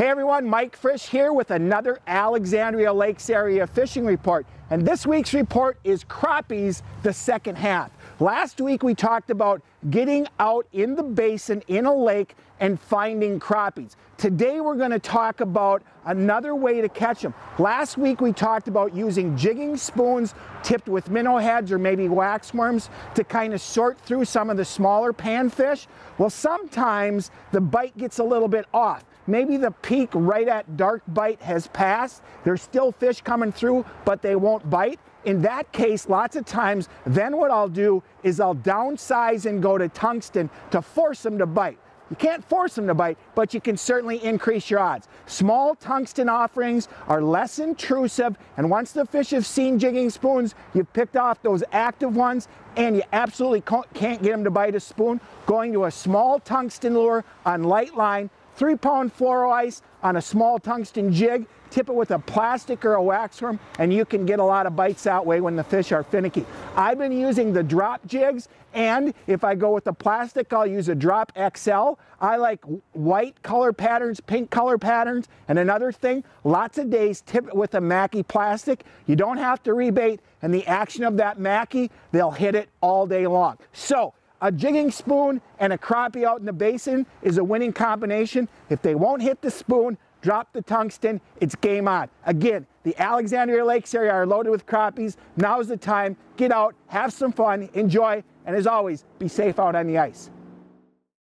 Hey everyone, Mike Frisch here with another Alexandria Lakes area fishing report. And this week's report is crappies the second half. Last week we talked about getting out in the basin in a lake and finding crappies. Today we're going to talk about another way to catch them. Last week we talked about using jigging spoons tipped with minnow heads or maybe wax worms to kind of sort through some of the smaller panfish. Well, sometimes the bite gets a little bit off. Maybe the peak right at dark bite has passed. There's still fish coming through, but they won't bite. In that case, lots of times, then what I'll do is I'll downsize and go to tungsten to force them to bite. You can't force them to bite, but you can certainly increase your odds. Small tungsten offerings are less intrusive, and once the fish have seen jigging spoons, you've picked off those active ones, and you absolutely can't get them to bite a spoon. Going to a small tungsten lure on light line three pound fluoro ice on a small tungsten jig, tip it with a plastic or a wax worm, and you can get a lot of bites that way when the fish are finicky. I've been using the drop jigs, and if I go with the plastic, I'll use a drop XL. I like white color patterns, pink color patterns, and another thing, lots of days, tip it with a Maki plastic. You don't have to rebait, and the action of that Maki, they'll hit it all day long. So, a jigging spoon and a crappie out in the basin is a winning combination. If they won't hit the spoon, drop the tungsten, it's game on. Again, the Alexandria Lakes area are loaded with crappies. Now's the time. Get out, have some fun, enjoy, and as always, be safe out on the ice.